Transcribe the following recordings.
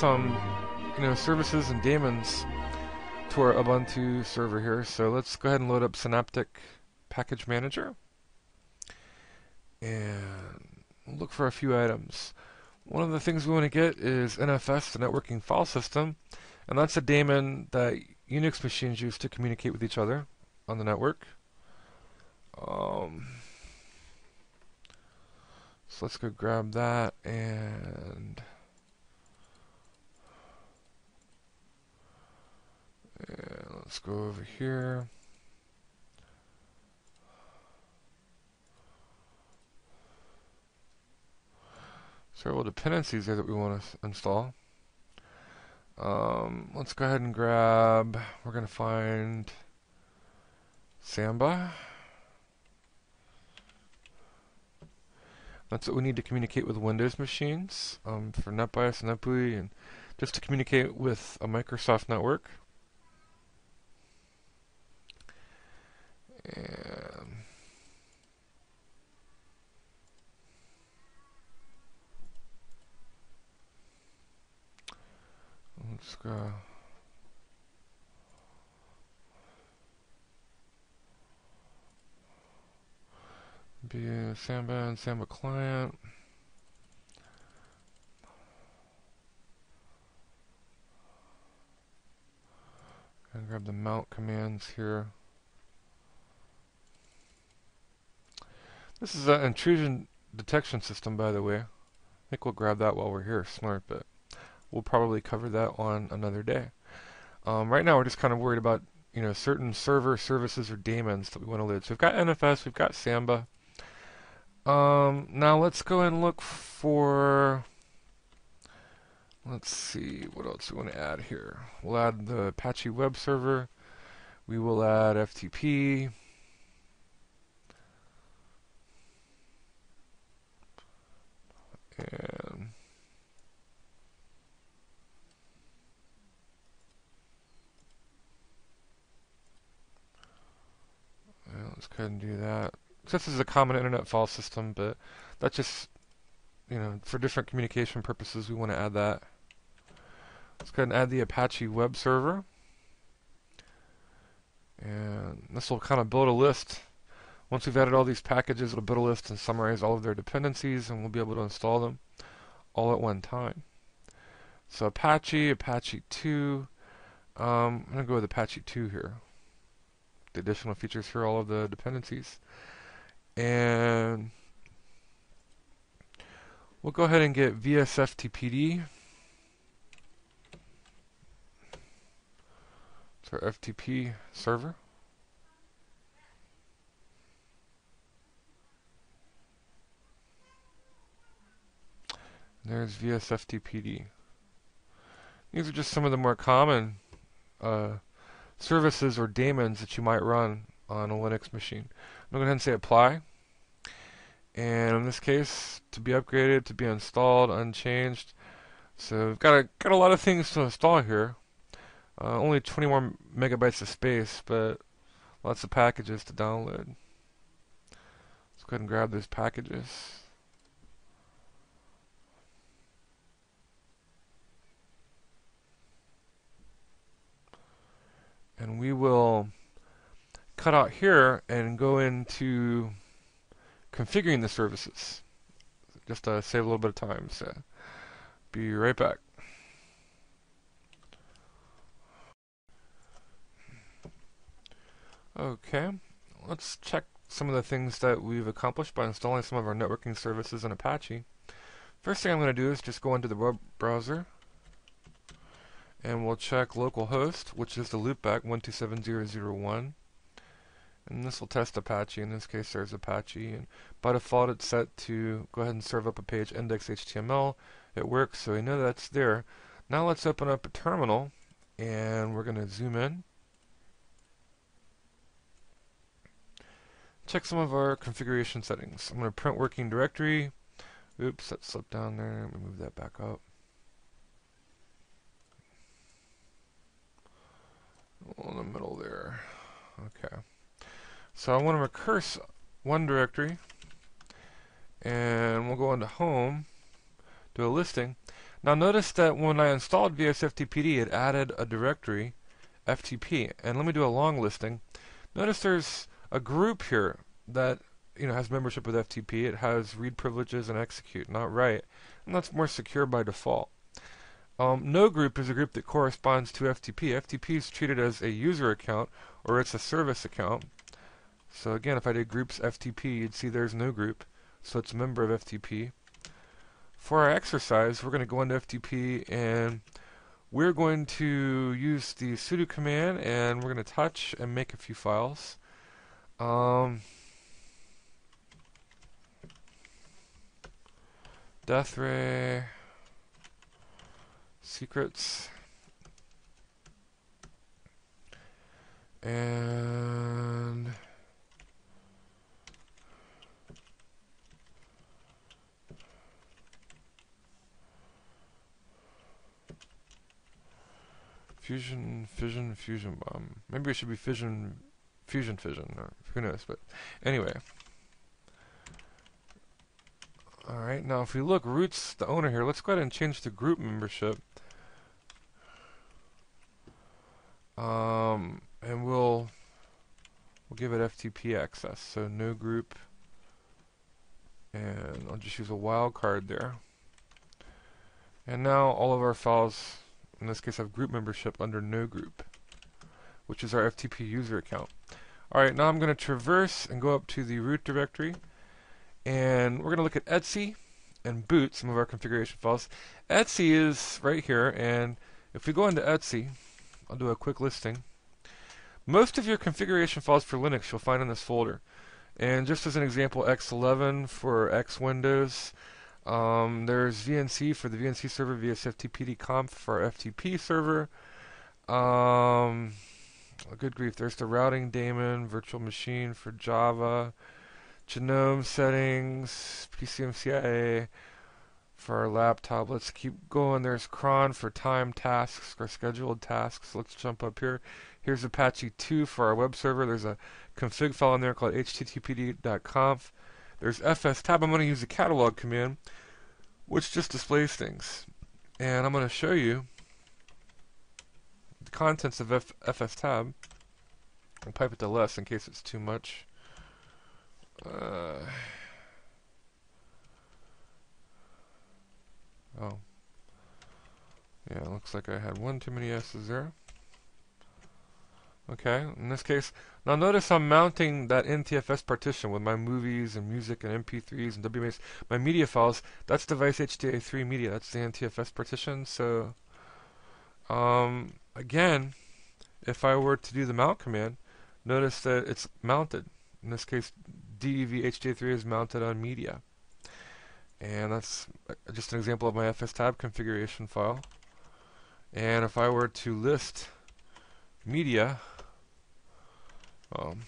some, you know, services and daemons to our Ubuntu server here. So let's go ahead and load up Synaptic Package Manager and look for a few items. One of the things we want to get is NFS, the networking file system, and that's a daemon that Unix machines use to communicate with each other on the network. Um, so let's go grab that and and let's go over here. Several dependencies there that we want to install. Um, let's go ahead and grab, we're going to find Samba. That's what we need to communicate with Windows machines um, for NetBIOS and NetBEUI and just to communicate with a Microsoft network. And let's go. Be a Samba and Samba client. And grab the mount commands here. This is an intrusion detection system, by the way. I think we'll grab that while we're here. Snort, but we'll probably cover that on another day. Um, right now, we're just kind of worried about you know certain server services or daemons that we want to load. So we've got NFS, we've got Samba. Um, now let's go and look for. Let's see what else we want to add here. We'll add the Apache web server. We will add FTP. And let's go ahead and do that. This is a common internet file system, but that's just, you know, for different communication purposes, we want to add that. Let's go ahead and add the Apache web server. And this will kind of build a list. Once we've added all these packages, it'll build a list and summarize all of their dependencies, and we'll be able to install them all at one time. So Apache, Apache 2. Um, I'm going to go with Apache 2 here. The additional features here, all of the dependencies. And we'll go ahead and get VSFTPD. It's our FTP server. There's VSFTPD. These are just some of the more common uh, services or daemons that you might run on a Linux machine. I'm going to go ahead and say apply. And in this case, to be upgraded, to be installed, unchanged. So we've got a, got a lot of things to install here. Uh, only 21 megabytes of space, but lots of packages to download. Let's go ahead and grab those packages. And we will cut out here and go into configuring the services. Just to save a little bit of time. So be right back. Okay, let's check some of the things that we've accomplished by installing some of our networking services in Apache. First thing I'm going to do is just go into the web browser and we'll check localhost, which is the loopback 127001 and this will test Apache. In this case, there's Apache, and by default, it's set to go ahead and serve up a page index.html. It works, so we know that's there. Now let's open up a terminal, and we're going to zoom in. Check some of our configuration settings. I'm going to print working directory. Oops, that slipped down there. Let me move that back up. In the middle there. Okay. So I want to recurse one directory, and we'll go into home, do a listing. Now notice that when I installed VSFTPD, it added a directory, FTP. And let me do a long listing. Notice there's a group here that you know has membership with FTP. It has read privileges and execute, not write. And that's more secure by default. Um, no group is a group that corresponds to FTP. FTP is treated as a user account or it's a service account. So again, if I did groups FTP, you'd see there's no group. So it's a member of FTP. For our exercise, we're going to go into FTP and we're going to use the sudo command and we're going to touch and make a few files. Um, death ray secrets and fusion fission fusion bomb maybe it should be fission fusion fission or who knows but anyway Alright, now if we look, root's the owner here. Let's go ahead and change the group membership. Um, and we'll we'll give it FTP access. So no group, and I'll just use a wildcard there. And now all of our files, in this case, have group membership under no group, which is our FTP user account. Alright, now I'm going to traverse and go up to the root directory, and we're going to look at Etsy and boot some of our configuration files. Etsy is right here, and if we go into etc, I'll do a quick listing. Most of your configuration files for Linux you'll find in this folder. And just as an example, X11 for X Windows. Um, there's VNC for the VNC server, VSFTPD-conf for our FTP server. Um, good grief, there's the routing daemon, virtual machine for Java, GNOME settings, PCMCIA, for our laptop. Let's keep going. There's cron for time tasks or scheduled tasks. Let's jump up here. Here's Apache 2 for our web server. There's a config file in there called httpd.conf. There's fstab. I'm going to use the catalog command, which just displays things. And I'm going to show you the contents of F fstab. I'll pipe it to less in case it's too much. Uh, Oh. Yeah, it looks like I had one too many S's there. Okay, in this case, now notice I'm mounting that NTFS partition with my movies and music and MP3s and WMAs, my media files. That's device HDA3 media. That's the NTFS partition. So, um, again, if I were to do the mount command, notice that it's mounted. In this case, DEV HDA3 is mounted on media. And that's uh, just an example of my fstab configuration file. And if I were to list media, um,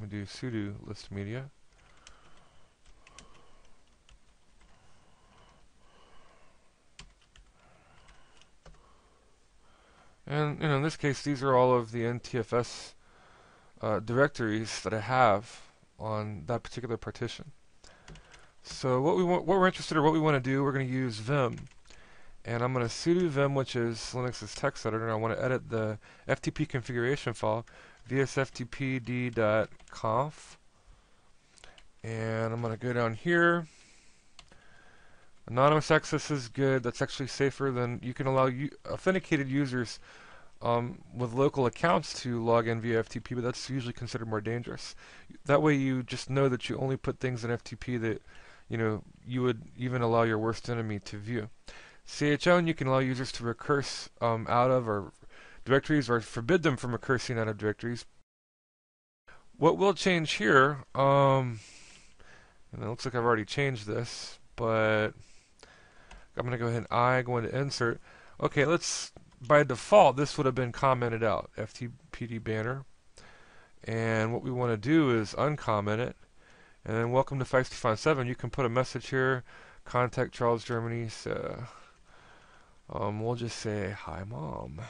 to do sudo list media. And you know, in this case, these are all of the NTFS uh, directories that I have on that particular partition. So what we want, what we're interested in, what we want to do, we're going to use Vim. And I'm going to sudo vim, which is Linux's text editor, and I want to edit the FTP configuration file, vsftpd.conf. And I'm going to go down here. Anonymous access is good. That's actually safer than you can allow authenticated users um, with local accounts to log in via FTP, but that's usually considered more dangerous. That way, you just know that you only put things in FTP that you know, you would even allow your worst enemy to view. CHOwn, you can allow users to recurse um, out of or directories or forbid them from recursing out of directories. What will change here, um, and it looks like I've already changed this, but I'm going to go ahead and I go into insert. Okay, let's, by default, this would have been commented out, FTPD banner. And what we want to do is uncomment it. And then welcome to Feisty 7. You can put a message here. Contact Charles Germany. So, um, we'll just say, hi, mom.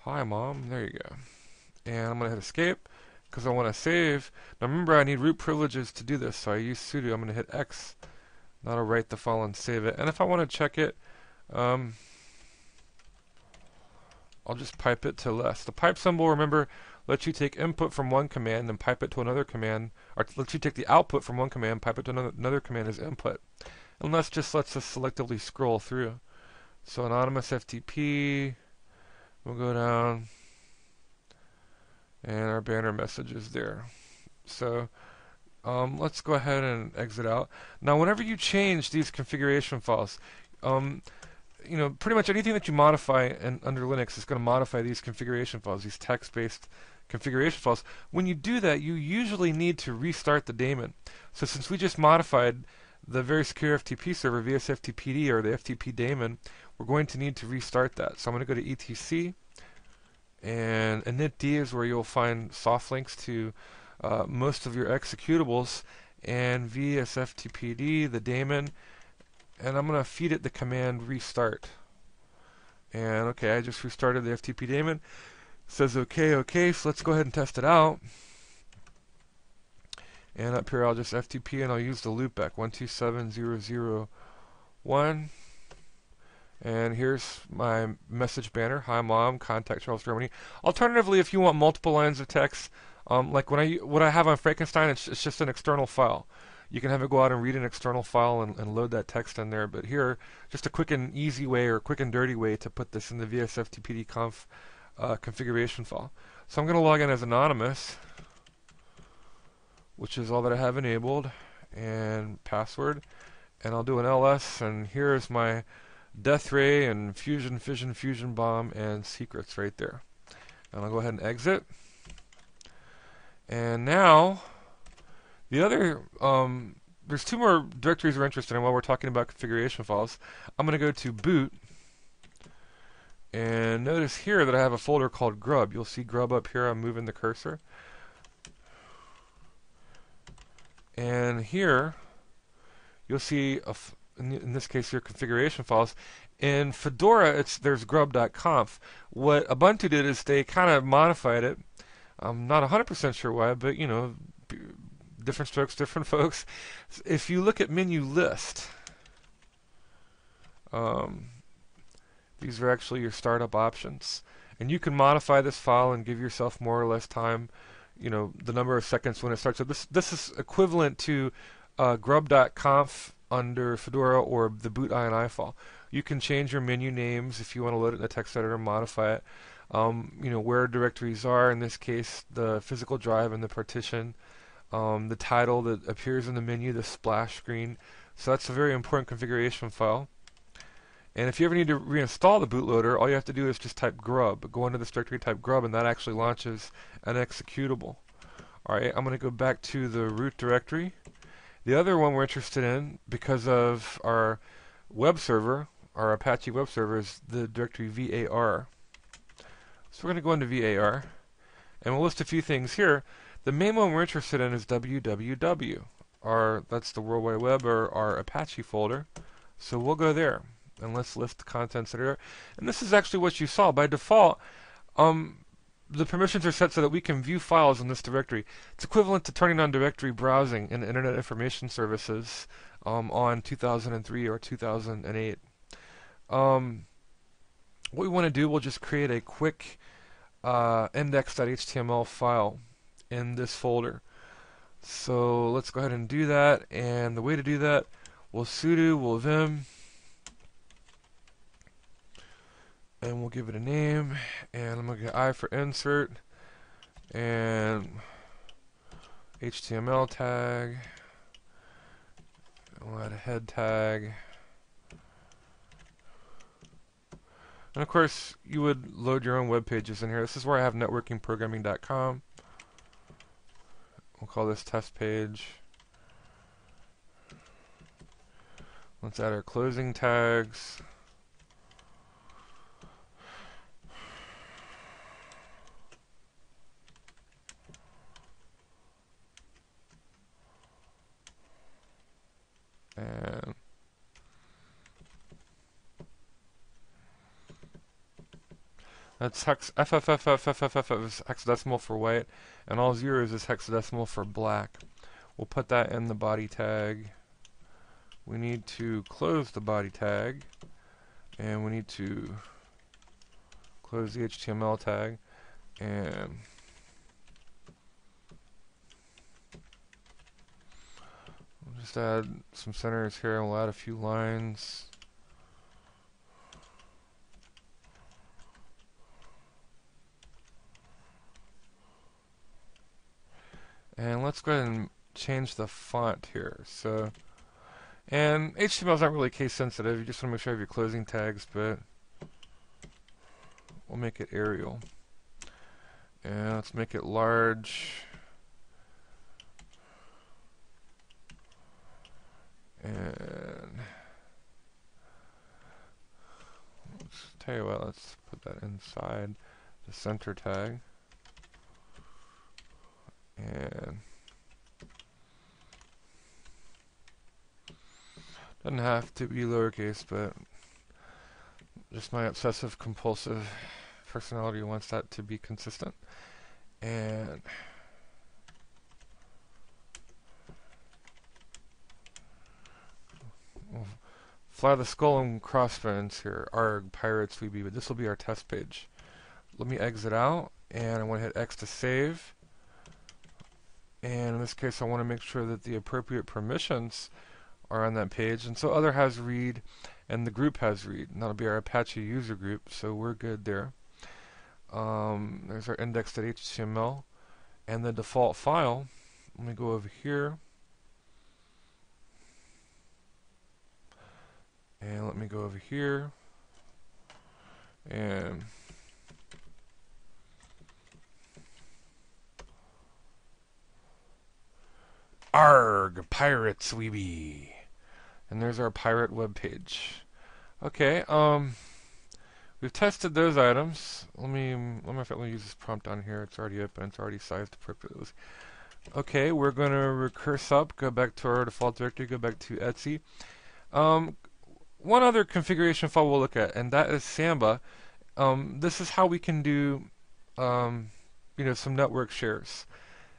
Hi, mom. There you go. And I'm going to hit escape. because I want to save. Now remember, I need root privileges to do this, so I use sudo. I'm going to hit X. That'll write the file and save it. And if I want to check it, um, I'll just pipe it to less. The pipe symbol, remember, lets you take input from one command and pipe it to another command, or lets you take the output from one command, pipe it to another, another command as input. And less just lets us selectively scroll through. So anonymous FTP, we'll go down, and our banner message is there. So um, let's go ahead and exit out. Now, whenever you change these configuration files, um, you know, pretty much anything that you modify in, under Linux is going to modify these configuration files, these text-based configuration files. When you do that, you usually need to restart the daemon. So since we just modified the very secure FTP server, VSFTPD, or the FTP daemon, we're going to need to restart that. So I'm going to go to etc, and initd is where you'll find soft links to uh, most of your executables and vsftpd, the daemon, and I'm going to feed it the command restart. And okay, I just restarted the FTP daemon. It says okay, okay, so let's go ahead and test it out. And up here I'll just FTP and I'll use the loopback 127001. And here's my message banner. Hi mom, contact Charles Germany. Alternatively, if you want multiple lines of text, um, like when I what I have on Frankenstein, it's, it's just an external file. You can have it go out and read an external file and, and load that text in there. But here, just a quick and easy way or quick and dirty way to put this in the vsftpdconf uh, configuration file. So I'm going to log in as anonymous, which is all that I have enabled, and password. And I'll do an ls, and here's my death ray and fusion, fission, fusion bomb, and secrets right there. And I'll go ahead and exit. And now, the other, um, there's two more directories we're interested in while we're talking about configuration files. I'm going to go to boot. And notice here that I have a folder called grub. You'll see grub up here. I'm moving the cursor. And here, you'll see, in, in this case, your configuration files. In Fedora, it's there's grub.conf. What Ubuntu did is they kind of modified it I'm not 100% sure why, but you know, different strokes, different folks. If you look at menu list, um, these are actually your startup options. And you can modify this file and give yourself more or less time, you know, the number of seconds when it starts. So this, this is equivalent to uh, grub.conf under Fedora or the boot ini file. You can change your menu names if you want to load it in a text editor and modify it um, you know, where directories are, in this case, the physical drive and the partition, um, the title that appears in the menu, the splash screen. So that's a very important configuration file. And if you ever need to reinstall the bootloader, all you have to do is just type grub. Go into this directory, type grub, and that actually launches an executable. Alright, I'm going to go back to the root directory. The other one we're interested in, because of our web server, our Apache web server, is the directory var. So we're going to go into VAR, and we'll list a few things here. The main one we're interested in is www. Our, that's the World Wide Web or our Apache folder. So we'll go there, and let's list the contents that are there. And this is actually what you saw. By default, um, the permissions are set so that we can view files in this directory. It's equivalent to turning on directory browsing in Internet Information Services um, on 2003 or 2008. Um, what we want to do, we'll just create a quick uh, index.html file in this folder. So let's go ahead and do that. And the way to do that, we'll sudo, we'll vim, and we'll give it a name. And I'm going to get I for insert, and HTML tag. We'll add a head tag. And of course, you would load your own web pages in here. This is where I have networkingprogramming.com. We'll call this test page. Let's add our closing tags. And That's hex FFFFFFF is hexadecimal for white, and all zeros is hexadecimal for black. We'll put that in the body tag. We need to close the body tag, and we need to close the HTML tag, and we'll just add some centers here, and we'll add a few lines. And let's go ahead and change the font here. So, and HTML is not really case sensitive. You just want to make sure you have your closing tags, but we'll make it Arial. And let's make it large. And let's tell you what, let's put that inside the center tag. And doesn't have to be lowercase, but just my obsessive compulsive personality wants that to be consistent. And fly the skull and crossbones here. Arg, pirates we be, but this will be our test page. Let me exit out, and I want to hit X to save. And in this case, I want to make sure that the appropriate permissions are on that page. And so other has read, and the group has read. And that'll be our Apache user group, so we're good there. Um, there's our index.html. And the default file, let me go over here. And let me go over here. And Arg, pirates we be. And there's our pirate web page. Okay, um, we've tested those items. Let me let me, let me use this prompt on here. It's already open. It's already sized appropriately. Okay, we're going to recurse up, go back to our default directory, go back to Etsy. Um, one other configuration file we'll look at, and that is Samba. Um, this is how we can do, um, you know, some network shares.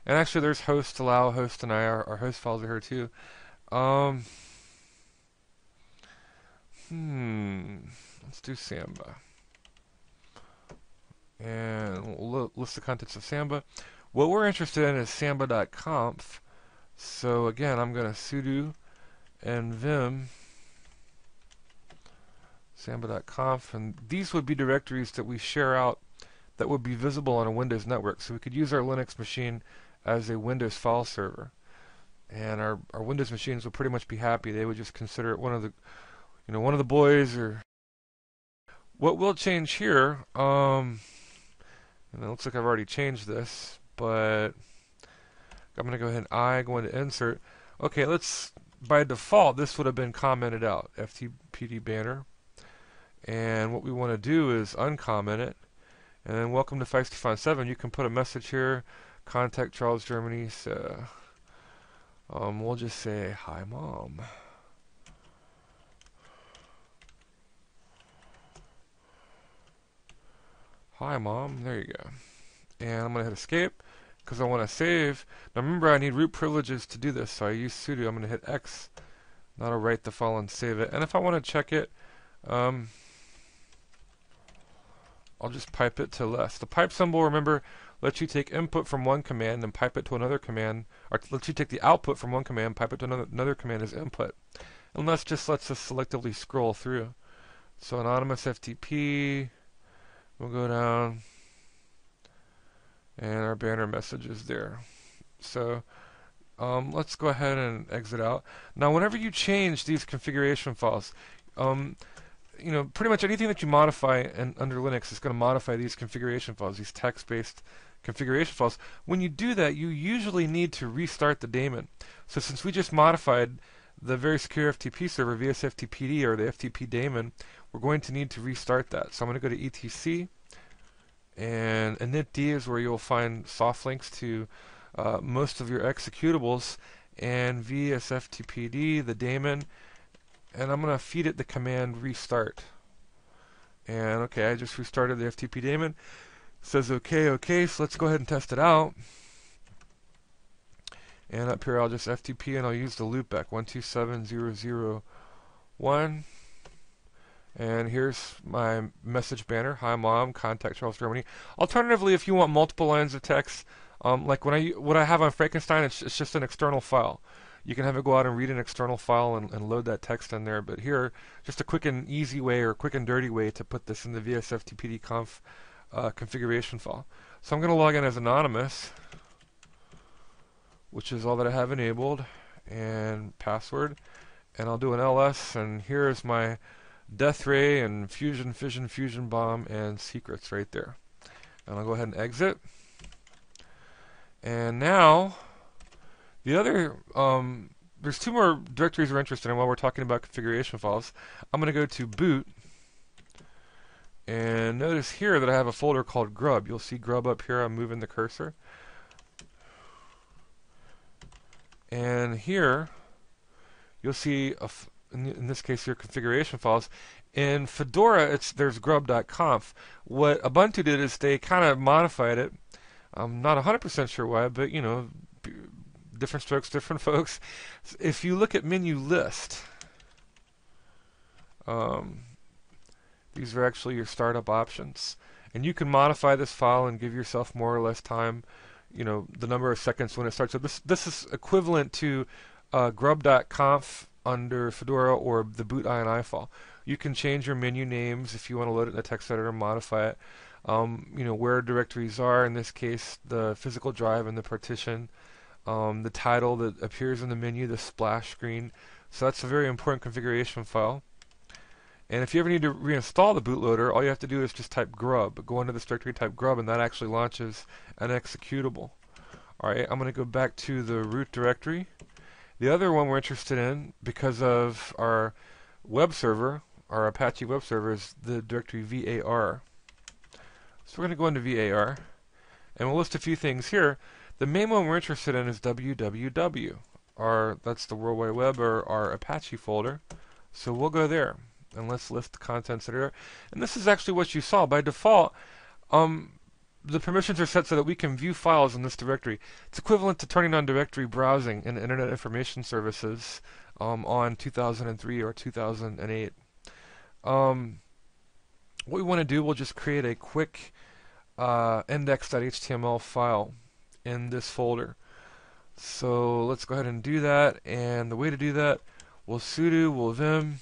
And actually, there's host, allow, host, and I. Our, our host files are here too. Um, hmm. Let's do Samba. And we'll list the contents of Samba. What we're interested in is samba.conf. So again, I'm going to sudo and vim samba.conf. And these would be directories that we share out that would be visible on a Windows network. So we could use our Linux machine as a Windows file server. And our, our Windows machines would pretty much be happy. They would just consider it one of the, you know, one of the boys or. What will change here, um, and it looks like I've already changed this, but I'm going to go ahead and I go into insert. Okay, let's, by default, this would have been commented out, FTPD banner. And what we want to do is uncomment it. And then welcome to Feisty 7. You can put a message here contact Charles Germany. So um, we'll just say hi, mom. Hi, mom. There you go. And I'm gonna hit escape because I want to save. Now remember, I need root privileges to do this, so I use sudo. I'm gonna hit X. That'll write the file and save it. And if I want to check it, um, I'll just pipe it to less. The pipe symbol, remember, lets you take input from one command and pipe it to another command, or lets you take the output from one command, pipe it to another, another command as input. And less just lets us selectively scroll through. So anonymous FTP, we'll go down, and our banner message is there. So um, let's go ahead and exit out. Now, whenever you change these configuration files, um, you know, pretty much anything that you modify in, under Linux is going to modify these configuration files, these text-based configuration files. When you do that, you usually need to restart the daemon. So since we just modified the very secure FTP server, VSFTPD, or the FTP daemon, we're going to need to restart that. So I'm going to go to etc, and initd is where you'll find soft links to uh, most of your executables, and VSFTPD, the daemon, and I'm going to feed it the command restart. And okay, I just restarted the FTP daemon. It says okay, okay, so let's go ahead and test it out. And up here I'll just FTP and I'll use the loopback 127001. And here's my message banner. Hi mom, contact Charles Germany. Alternatively, if you want multiple lines of text, um, like when I what I have on Frankenstein, it's, it's just an external file. You can have it go out and read an external file and, and load that text in there. But here, just a quick and easy way or quick and dirty way to put this in the VSFTPD uh, configuration file. So I'm going to log in as anonymous, which is all that I have enabled, and password. And I'll do an ls, and here is my death ray and fusion, fission, fusion bomb, and secrets right there. And I'll go ahead and exit. And now, the other, um, there's two more directories we're interested in while we're talking about configuration files. I'm going to go to boot. And notice here that I have a folder called grub. You'll see grub up here. I'm moving the cursor. And here, you'll see, in, in, this case, your configuration files. In Fedora, it's there's grub.conf. What Ubuntu did is they kind of modified it I'm not 100% sure why, but you know, different strokes, different folks. If you look at menu list, um, these are actually your startup options. And you can modify this file and give yourself more or less time, you know, the number of seconds when it starts. So this, this is equivalent to uh, grub.conf under Fedora or the boot ini file. You can change your menu names if you want to load it in the text editor, and modify it um, you know, where directories are, in this case, the physical drive and the partition, um, the title that appears in the menu, the splash screen. So that's a very important configuration file. And if you ever need to reinstall the bootloader, all you have to do is just type grub. Go into this directory, type grub, and that actually launches an executable. Alright, I'm going to go back to the root directory. The other one we're interested in, because of our web server, our Apache web server, is the directory var. So we're going to go into VAR, and we'll list a few things here. The main one we're interested in is www. Our, that's the World Wide Web or our Apache folder. So we'll go there, and let's list the contents that are there. And this is actually what you saw. By default, um, the permissions are set so that we can view files in this directory. It's equivalent to turning on directory browsing in Internet Information Services um, on 2003 or 2008. Um, what we want to do, we'll just create a quick uh, index.html file in this folder. So let's go ahead and do that. And the way to do that, we'll sudo, we'll vim,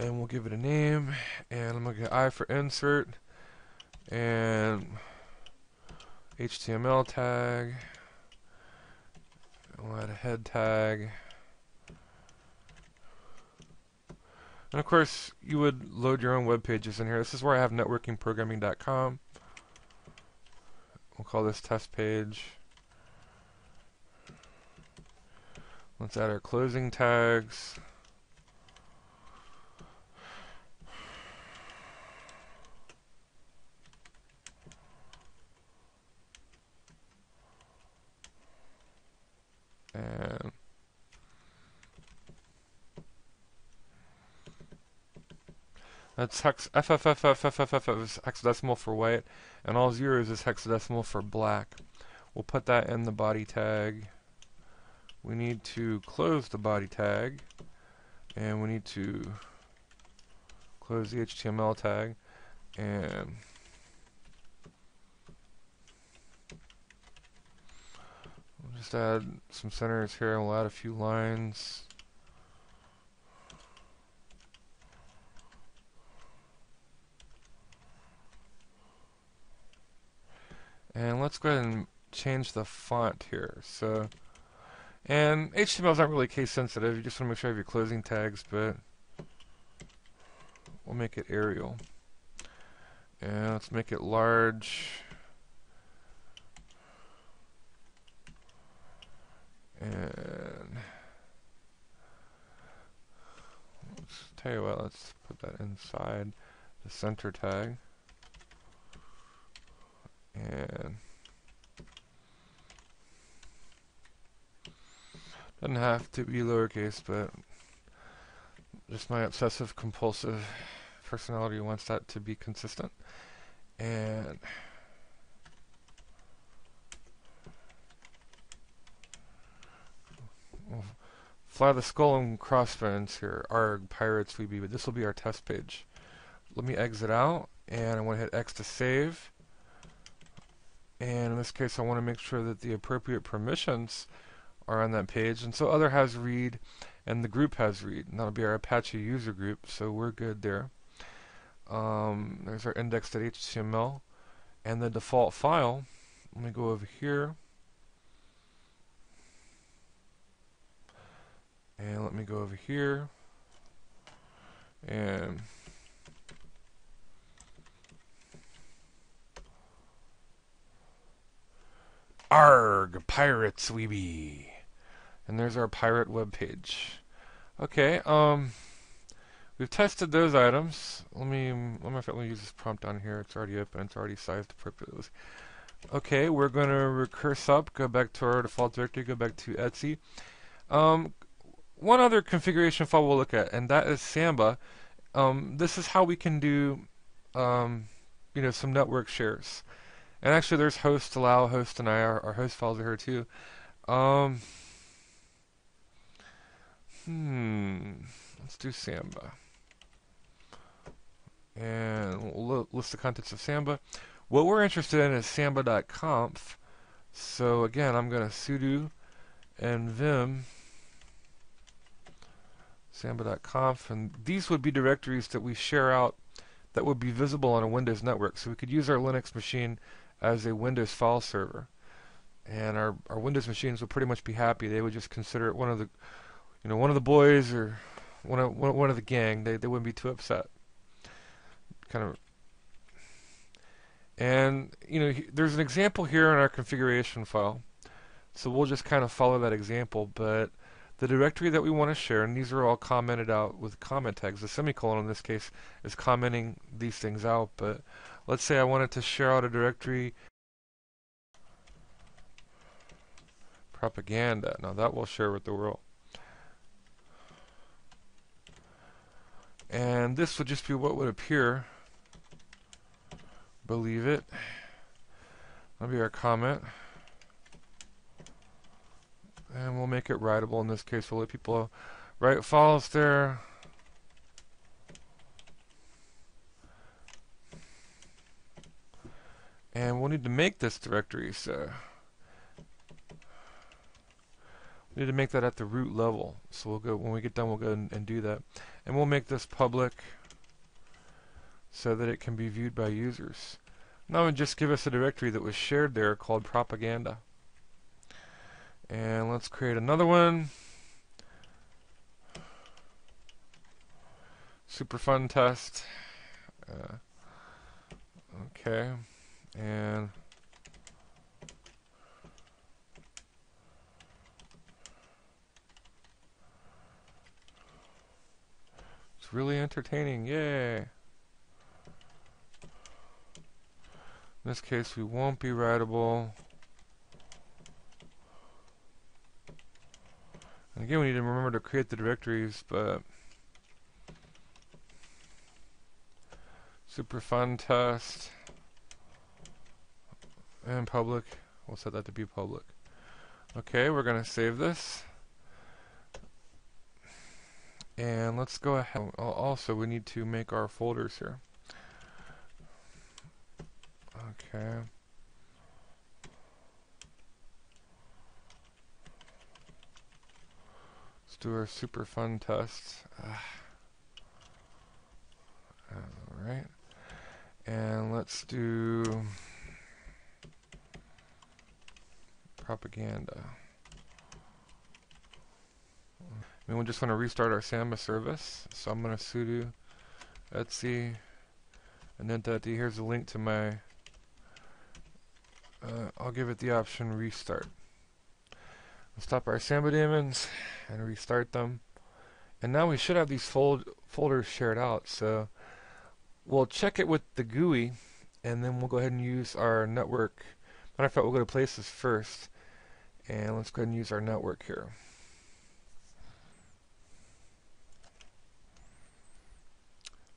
and we'll give it a name. And I'm going to get I for insert, and HTML tag. I'll add a head tag. And of course, you would load your own web pages in here. This is where I have networkingprogramming.com. We'll call this test page. Let's add our closing tags. That's hex FFFFFFF is hexadecimal for white, and all zeros is hexadecimal for black. We'll put that in the body tag. We need to close the body tag, and we need to close the HTML tag, and we'll just add some centers here, and we'll add a few lines. And let's go ahead and change the font here. So, and HTML is not really case sensitive. You just want to make sure you have your closing tags, but we'll make it Arial. And let's make it large. And let's tell you what, let's put that inside the center tag doesn't have to be lowercase, but just my obsessive compulsive personality wants that to be consistent. And fly the skull and crossbones here. Arg, pirates we be, but this will be our test page. Let me exit out, and I want to hit X to save. And in this case, I want to make sure that the appropriate permissions are on that page. And so other has read, and the group has read. And that'll be our Apache user group, so we're good there. Um, there's our index.html. And the default file, let me go over here. And let me go over here. And Arg, pirates we be. And there's our pirate web page. Okay, um, we've tested those items. Let me, let me, let me use this prompt down here. It's already open. It's already sized appropriately. Okay, we're going to recurse up, go back to our default directory, go back to Etsy. Um, one other configuration file we'll look at, and that is Samba. Um, this is how we can do, um, you know, some network shares. And actually, there's host allow, host and I, our, our host files are here too. Um, hmm, let's do Samba. And we'll list the contents of Samba. What we're interested in is samba.conf. So again, I'm going to sudo and vim samba.conf, and these would be directories that we share out that would be visible on a Windows network. So we could use our Linux machine as a Windows file server. And our, our Windows machines would pretty much be happy. They would just consider it one of the, you know, one of the boys or one of one, of the gang. They they wouldn't be too upset. Kind of. And you know, there's an example here in our configuration file. So we'll just kind of follow that example, but the directory that we want to share, and these are all commented out with comment tags. The semicolon in this case is commenting these things out, but let's say I wanted to share out a directory propaganda. Now that will share with the world. And this would just be what would appear. Believe it. That'll be our comment. And we'll make it writable. In this case, we'll let people write files there. And we'll need to make this directory, so we need to make that at the root level. So we'll go when we get done, we'll go and, and do that, and we'll make this public so that it can be viewed by users. Now, and just give us a directory that was shared there called propaganda. And let's create another one. Super fun test. Uh, okay. And it's really entertaining. Yay. In this case, we won't be writable. And again, we need to remember to create the directories, but super fun test and public. We'll set that to be public. Okay, we're going to save this. And let's go ahead. Also, we need to make our folders here. Okay. Let's do our super fun test. Uh, Alright. And let's do propaganda. And we just want to restart our Samba service. So I'm going to sudo etsy and then that here's a link to my uh, I'll give it the option restart stop our Samba daemons and restart them. And now we should have these fold folders shared out. So we'll check it with the GUI and then we'll go ahead and use our network. Matter of fact, we'll go to places first. And let's go ahead and use our network here.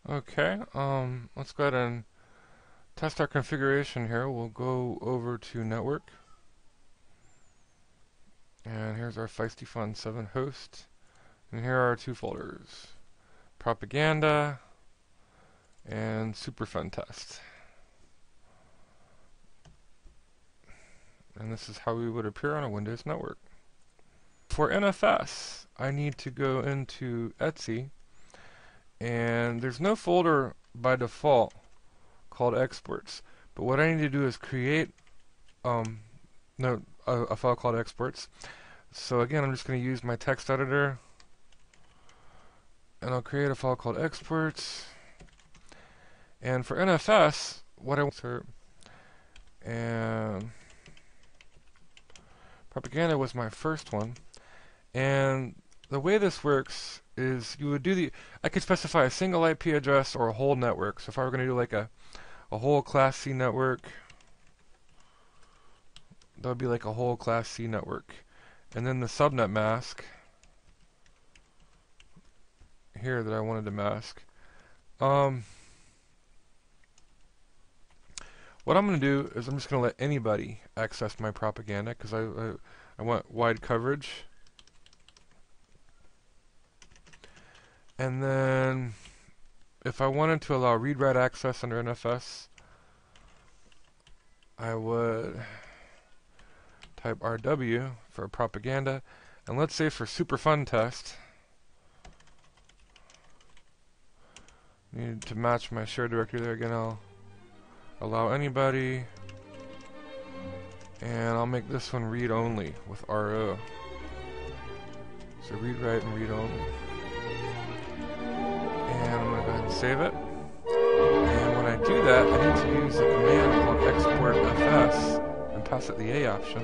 Okay, um, let's go ahead and test our configuration here. We'll go over to network. And here's our Feisty Fawn 7 host. And here are our two folders. Propaganda and Superfun Test. And this is how we would appear on a Windows network. For NFS, I need to go into etc, and there's no folder by default called exports. But what I need to do is create um, no, a, a file called exports. So again, I'm just going to use my text editor, and I'll create a file called exports. And for NFS, what I want to and propaganda was my first one. And the way this works is you would do the I could specify a single IP address or a whole network. So if I were going to do like a a whole class C network, that would be like a whole class C network. And then the subnet mask here that I wanted to mask. Um, what I'm going to do is I'm just going to let anybody access my propaganda because I, I, I want wide coverage. And then if I wanted to allow read-write access under NFS, I would type RW for propaganda, and let's say for super fun test, need to match my shared directory there again. I'll allow anybody, and I'll make this one read only with RO. So read write and read only. And I'm gonna go ahead and save it. And when I do that, I need to use a command called exportfs and pass it the A option.